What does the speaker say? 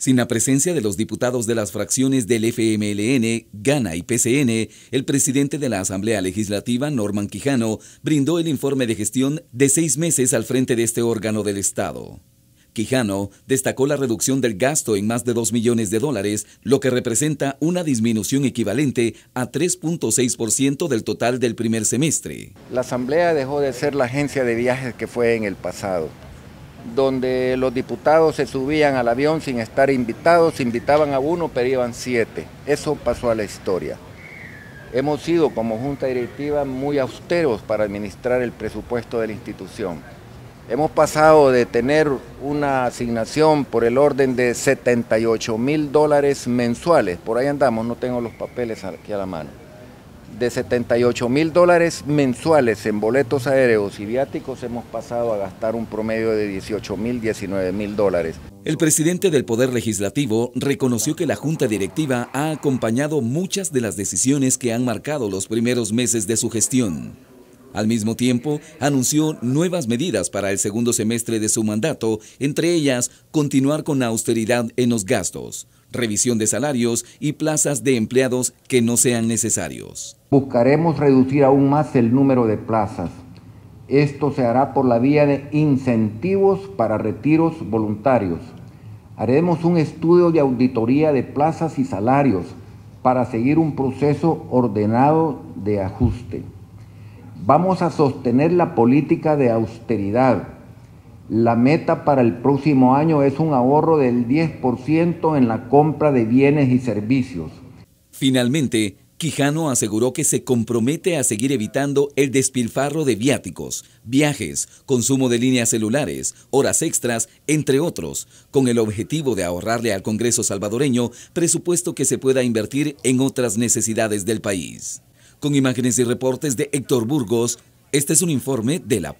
Sin la presencia de los diputados de las fracciones del FMLN, Gana y PCN, el presidente de la Asamblea Legislativa, Norman Quijano, brindó el informe de gestión de seis meses al frente de este órgano del Estado. Quijano destacó la reducción del gasto en más de 2 millones de dólares, lo que representa una disminución equivalente a 3.6% del total del primer semestre. La Asamblea dejó de ser la agencia de viajes que fue en el pasado donde los diputados se subían al avión sin estar invitados, invitaban a uno, pero iban siete. Eso pasó a la historia. Hemos sido como Junta Directiva muy austeros para administrar el presupuesto de la institución. Hemos pasado de tener una asignación por el orden de 78 mil dólares mensuales, por ahí andamos, no tengo los papeles aquí a la mano, de 78 mil dólares mensuales en boletos aéreos y viáticos hemos pasado a gastar un promedio de 18 mil, 19 mil dólares. El presidente del Poder Legislativo reconoció que la Junta Directiva ha acompañado muchas de las decisiones que han marcado los primeros meses de su gestión. Al mismo tiempo, anunció nuevas medidas para el segundo semestre de su mandato, entre ellas continuar con la austeridad en los gastos, revisión de salarios y plazas de empleados que no sean necesarios. Buscaremos reducir aún más el número de plazas. Esto se hará por la vía de incentivos para retiros voluntarios. Haremos un estudio de auditoría de plazas y salarios para seguir un proceso ordenado de ajuste. Vamos a sostener la política de austeridad la meta para el próximo año es un ahorro del 10% en la compra de bienes y servicios. Finalmente, Quijano aseguró que se compromete a seguir evitando el despilfarro de viáticos, viajes, consumo de líneas celulares, horas extras, entre otros, con el objetivo de ahorrarle al Congreso salvadoreño presupuesto que se pueda invertir en otras necesidades del país. Con imágenes y reportes de Héctor Burgos, este es un informe de la.